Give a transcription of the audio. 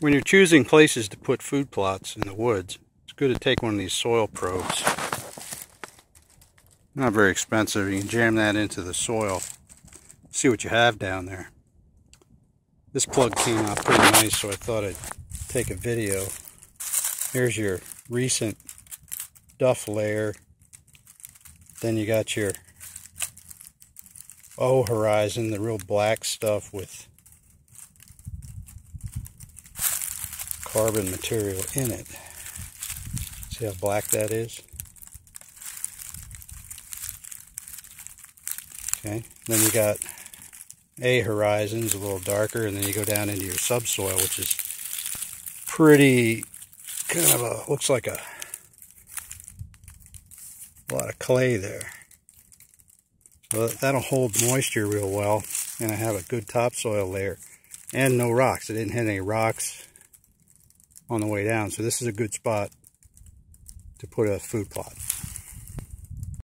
When you're choosing places to put food plots in the woods, it's good to take one of these soil probes. Not very expensive. You can jam that into the soil. See what you have down there. This plug came out pretty nice, so I thought I'd take a video. Here's your recent duff layer. Then you got your O horizon, the real black stuff with carbon material in it. See how black that is? Okay, then you got A horizons, a little darker, and then you go down into your subsoil, which is pretty kind of a, looks like a, a lot of clay there. So that'll hold moisture real well, and I have a good topsoil layer. And no rocks. I didn't hit any rocks on the way down. So this is a good spot to put a food plot.